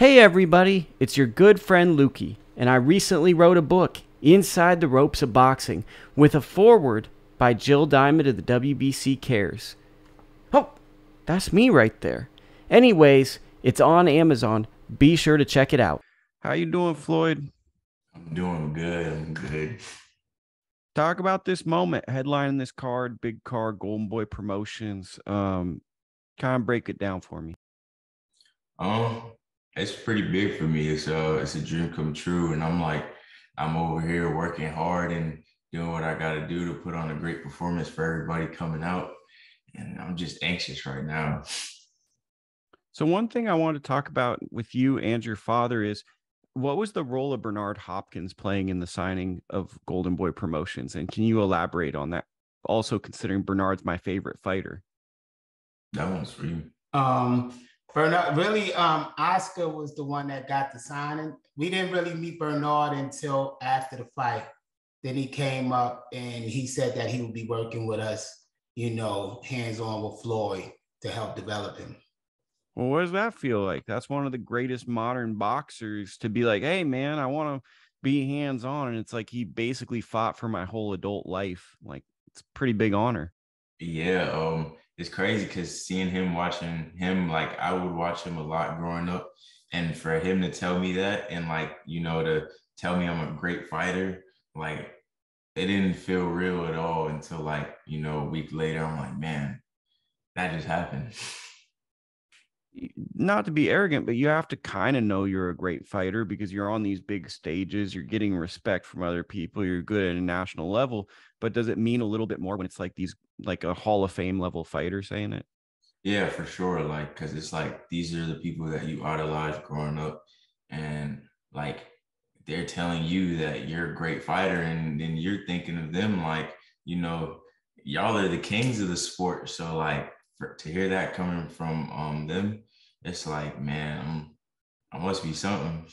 Hey everybody, it's your good friend Lukie, and I recently wrote a book, Inside the Ropes of Boxing, with a foreword by Jill Diamond of the WBC Cares. Oh, that's me right there. Anyways, it's on Amazon. Be sure to check it out. How you doing, Floyd? I'm doing good. I'm good. Talk about this moment, headlining this card, big card, Golden Boy Promotions. Um, kind of break it down for me. Um, it's pretty big for me. It's uh it's a dream come true. And I'm like, I'm over here working hard and doing what I gotta do to put on a great performance for everybody coming out. And I'm just anxious right now. So one thing I want to talk about with you and your father is what was the role of Bernard Hopkins playing in the signing of Golden Boy Promotions? And can you elaborate on that? Also considering Bernard's my favorite fighter. That one's for you. Um Bernard, really, um, Oscar was the one that got the signing. We didn't really meet Bernard until after the fight. Then he came up and he said that he would be working with us, you know, hands on with Floyd to help develop him. Well, what does that feel like? That's one of the greatest modern boxers to be like, hey, man, I want to be hands on. And it's like he basically fought for my whole adult life. Like, it's a pretty big honor. Yeah. Um, it's crazy because seeing him watching him, like I would watch him a lot growing up. And for him to tell me that and like, you know, to tell me I'm a great fighter, like it didn't feel real at all until like, you know, a week later, I'm like, man, that just happened. Not to be arrogant, but you have to kind of know you're a great fighter because you're on these big stages, you're getting respect from other people, you're good at a national level. But does it mean a little bit more when it's like these like a Hall of Fame level fighter saying it? Yeah, for sure. Like, cause it's like these are the people that you idolized growing up, and like they're telling you that you're a great fighter, and then you're thinking of them like, you know, y'all are the kings of the sport. So like, for, to hear that coming from um them, it's like, man, I'm, I must be something.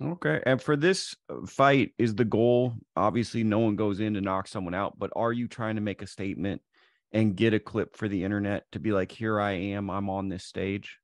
Okay. And for this fight, is the goal obviously no one goes in to knock someone out, but are you trying to make a statement and get a clip for the internet to be like, here I am, I'm on this stage?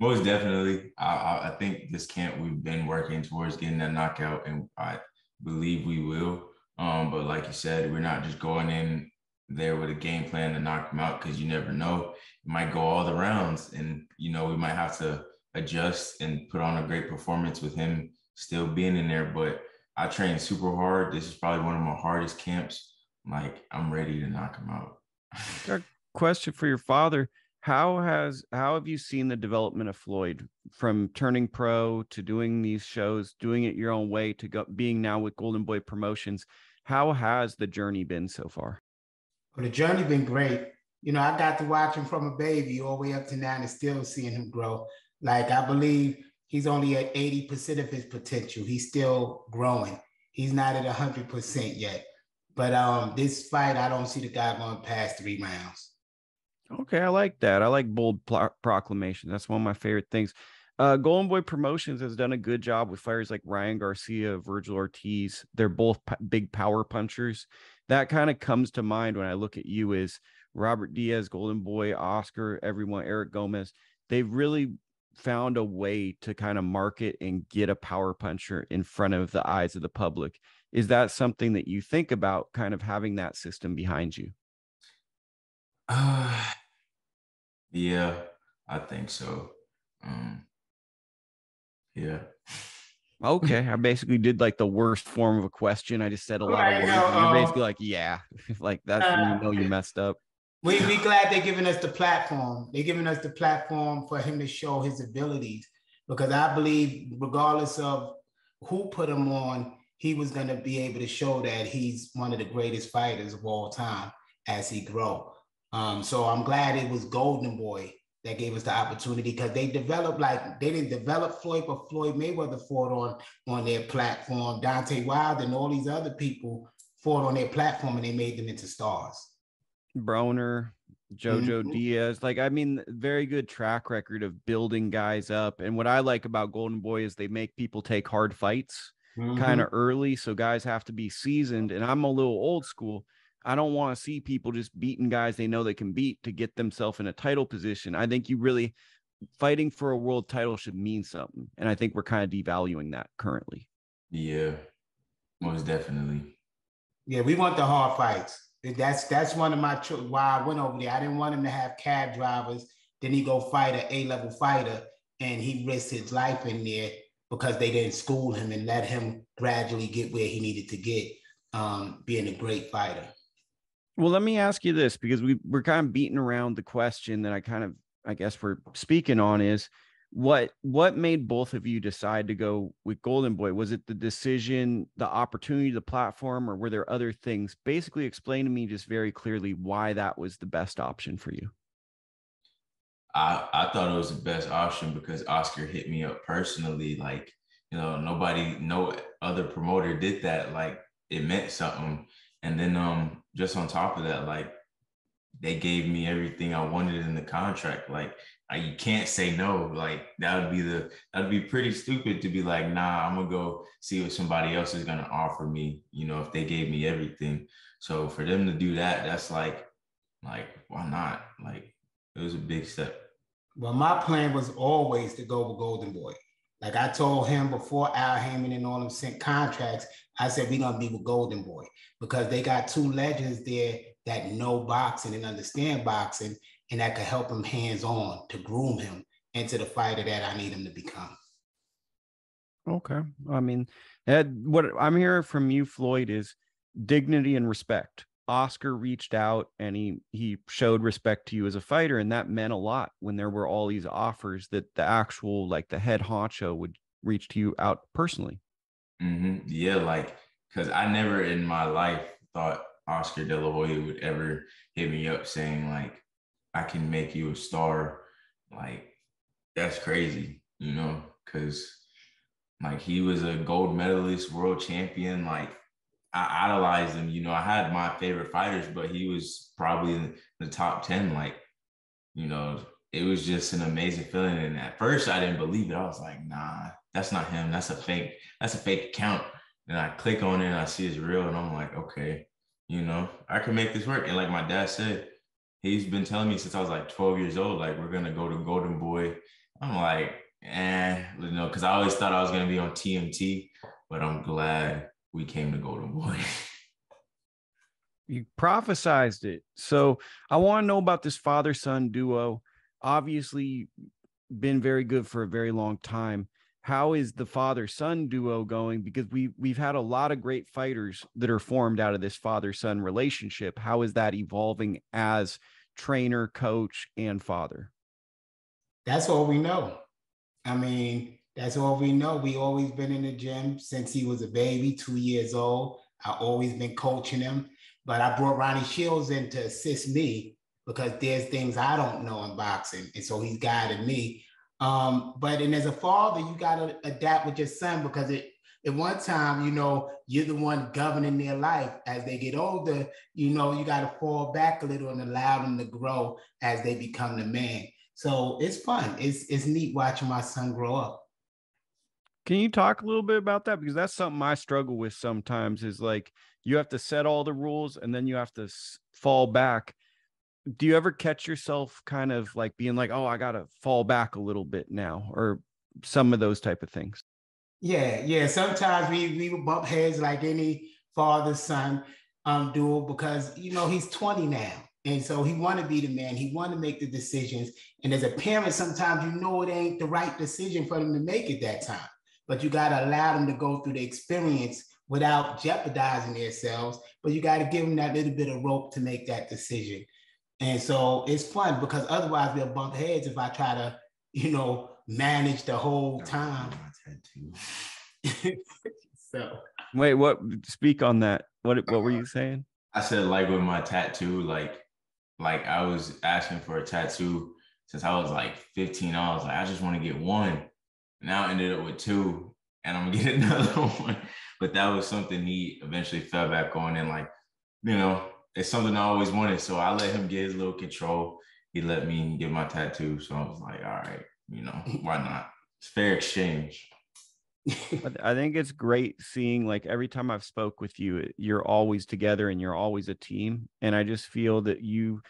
Most definitely. I, I think this camp we've been working towards getting that knockout, and I believe we will. Um, but like you said, we're not just going in there with a game plan to knock them out because you never know. It might go all the rounds, and you know we might have to adjust and put on a great performance with him still being in there. But I train super hard. This is probably one of my hardest camps. Like I'm ready to knock him out. Question for your father. How has how have you seen the development of Floyd from turning pro to doing these shows, doing it your own way to go, being now with Golden Boy Promotions? How has the journey been so far? Well, the journey been great. You know, I got to watch him from a baby all the way up to now and still seeing him grow. Like I believe he's only at 80% of his potential. He's still growing. He's not at 100% yet. But um, this fight, I don't see the guy going past three rounds. Okay, I like that. I like bold pro- proclamation. That's one of my favorite things. Uh, Golden Boy Promotions has done a good job with fighters like Ryan Garcia, Virgil Ortiz. They're both p- big power punchers. That kind of comes to mind when I look at you as Robert Diaz, Golden Boy, Oscar, everyone, Eric Gomez. They've really found a way to kind of market and get a power puncher in front of the eyes of the public. Is that something that you think about kind of having that system behind you? Uh, yeah, I think so. Um, yeah. Okay, I basically did like the worst form of a question. I just said a lot of words. you're basically like, yeah, like that's uh, when you know you messed up. We we glad they're giving us the platform. They're giving us the platform for him to show his abilities because I believe, regardless of who put him on, he was going to be able to show that he's one of the greatest fighters of all time as he grow. Um, so I'm glad it was Golden Boy that gave us the opportunity because they developed like they didn't develop Floyd, but Floyd Mayweather fought on on their platform. Deontay Wilder and all these other people fought on their platform, and they made them into stars. Broner, Jojo mm-hmm. Diaz. Like, I mean, very good track record of building guys up. And what I like about Golden Boy is they make people take hard fights mm-hmm. kind of early. So guys have to be seasoned. And I'm a little old school. I don't want to see people just beating guys they know they can beat to get themselves in a title position. I think you really fighting for a world title should mean something. And I think we're kind of devaluing that currently. Yeah, most definitely. Yeah, we want the hard fights. That's that's one of my why I went over there. I didn't want him to have cab drivers. Then he go fight an A level fighter, and he risked his life in there because they didn't school him and let him gradually get where he needed to get, um, being a great fighter. Well, let me ask you this because we we're kind of beating around the question that I kind of I guess we're speaking on is what what made both of you decide to go with golden boy? Was it the decision the opportunity the platform or were there other things? Basically explain to me just very clearly why that was the best option for you. I i thought it was the best option because oscar hit me up personally like you know nobody no other promoter did that like it meant something. And then um just on top of that like they gave me everything I wanted in the contract. Like I, you can't say no. Like that would be the that would be pretty stupid to be like, nah, I'm gonna go see what somebody else is gonna offer me. You know, if they gave me everything. So for them to do that, that's like, like why not? Like it was a big step. Well, my plan was always to go with Golden Boy. Like I told him before Al Haymon and all them sent contracts, I said we're gonna be with Golden Boy because they got two legends there that know boxing and understand boxing and that could help him hands on to groom him into the fighter that I need him to become. Okay. I mean, Ed, what I'm hearing from you, Floyd, is dignity and respect. Oscar reached out and he he showed respect to you as a fighter, and that meant a lot when there were all these offers that the actual like the head honcho would reach to you out personally. Mm-hmm. Yeah, like because I never in my life thought Oscar De La Hoya would ever hit me up saying like, I can make you a star. Like, that's crazy, you know, because like he was a gold medalist, world champion. Like, I idolized him. You know, I had my favorite fighters, but he was probably in the top 10. Like, you know, it was just an amazing feeling. And at first, I didn't believe it. I was like, nah, that's not him. That's a fake, that's a fake account. And I click on it and I see it's real. And I'm like, okay, you know, I can make this work. And like my dad said, he's been telling me since I was like 12 years old, like we're gonna go to Golden Boy. I'm like, eh, you know, because I always thought I was gonna be on TMT, but I'm glad we came to Golden Boy. you prophesized it. So I want to know about this father son duo. Obviously, been very good for a very long time how is the father son duo going because we we've had a lot of great fighters that are formed out of this father son relationship how is that evolving as trainer coach and father that's all we know i mean that's all we know we always been in the gym since he was a baby 2 years old i always been coaching him but i brought ronnie shields in to assist me because there's things i don't know in boxing and so he's guided me um, but and as a father, you gotta adapt with your son because it at one time, you know, you're the one governing their life. As they get older, you know, you got to fall back a little and allow them to grow as they become the man. So it's fun. It's it's neat watching my son grow up. Can you talk a little bit about that? Because that's something I struggle with sometimes. Is like you have to set all the rules and then you have to fall back do you ever catch yourself kind of like being like, oh, I gotta fall back a little bit now, or some of those type of things? Yeah, yeah. Sometimes we we bump heads like any father son um duel because you know he's 20 now. And so he want to be the man. He want to make the decisions. And as a parent, sometimes you know it ain't the right decision for them to make at that time. But you got to allow them to go through the experience without jeopardizing themselves. But you got to give them that little bit of rope to make that decision. And so it's fun because otherwise we'll bump heads if I try to, you know, manage the whole oh, time. so wait, what speak on that? What what were you uh-huh. saying? I said like with my tattoo, like like I was asking for a tattoo since I was like 15. I was like, I just want to get one. Now I ended up with two, and I'm gonna get another one. But that was something he eventually fell back on, and like, you know, it's something I always wanted. So I let him get his little control. He let me get my tattoo. So I was like, all right, you know, why not? It's fair exchange. I think it's great seeing like every time I've spoke with you, you're always together and you're always a team. And I just feel that you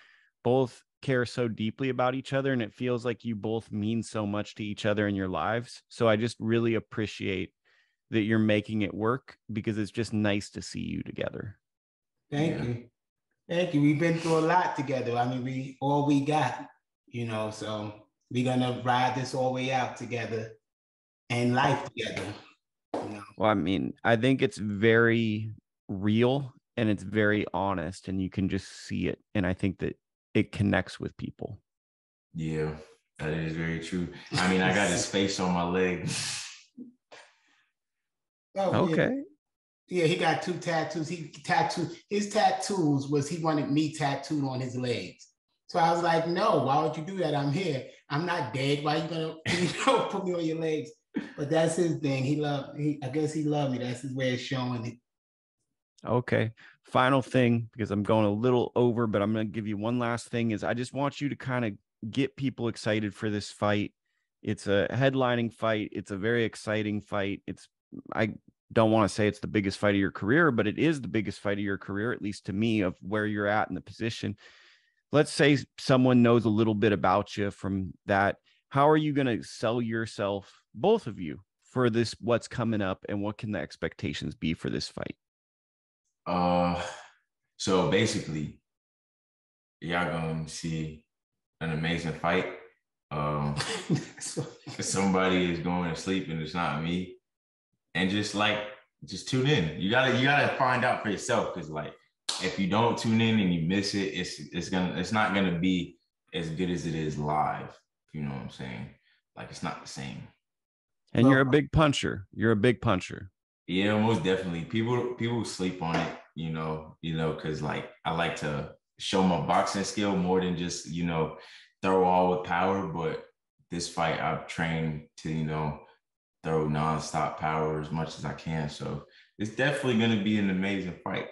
both care so deeply about each other and it feels like you both mean so much to each other in your lives. So I just really appreciate that you're making it work because it's just nice to see you together. Thank yeah. you. Thank you. We've been through a lot together. I mean, we all we got, you know, so we're gonna ride this all the way out together and life together. You know? Well, I mean, I think it's very real and it's very honest and you can just see it. And I think that it connects with people. Yeah, that is very true. I mean, I got his face on my leg. Oh, okay. Yeah. yeah, he got two tattoos. He tattooed his tattoos was he wanted me tattooed on his legs. So I was like, no, why would you do that? I'm here. I'm not dead. Why are you gonna you know, put me on your legs? But that's his thing. He loved. He, I guess he loved me. That's his way of showing it. Okay. Final thing, because I'm going a little over, but I'm going to give you one last thing. Is I just want you to kind of get people excited for this fight. It's a headlining fight. It's a very exciting fight. It's I don't want to say it's the biggest fight of your career, but it is the biggest fight of your career, at least to me, of where you're at in the position. Let's say someone knows a little bit about you from that. How are you going to sell yourself, both of you, for this? What's coming up, and what can the expectations be for this fight? Uh, so basically, y'all gonna see an amazing fight. Um, somebody is going to sleep and it's not me and just like just tune in. You gotta you gotta find out for yourself because like if you don't tune in and you miss it, it's it's gonna it's not gonna be as good as it is live. You know what I'm saying. Like it's not the same. And well, you're a big puncher. You're a big puncher. Yeah, most definitely. People people sleep on it, you know, you know, because like I like to show my boxing skill more than just, you know, throw all with power. But this fight I've trained to, you know, throw nonstop power as much as I can. So it's definitely going to be an amazing fight.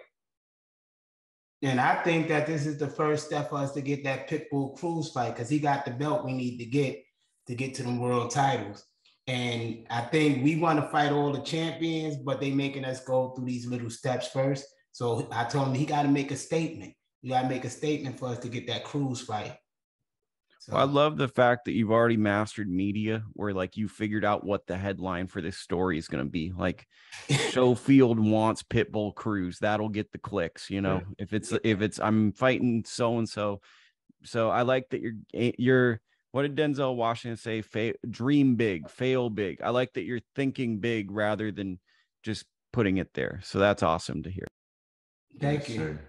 And I think that this is the first step for us to get that Pitbull Cruz fight because he got the belt we need to get to get to the world titles. And I think we want to fight all the champions, but they making us go through these little steps first. So I told him he got to make a statement. You got to make a statement for us to get that Cruz fight. So. Well, I love the fact that you've already mastered media where like you figured out what the headline for this story is going to be. Like Schofield wants Pitbull Cruz. That'll get the clicks, you know. Yeah. If it's if it's I'm fighting so and so. So I like that you're eh, you're what did Denzel Washington say? Fa- dream big, fail big. I like that you're thinking big rather than just putting it there. So that's awesome to hear. Thank yes, you. Sir.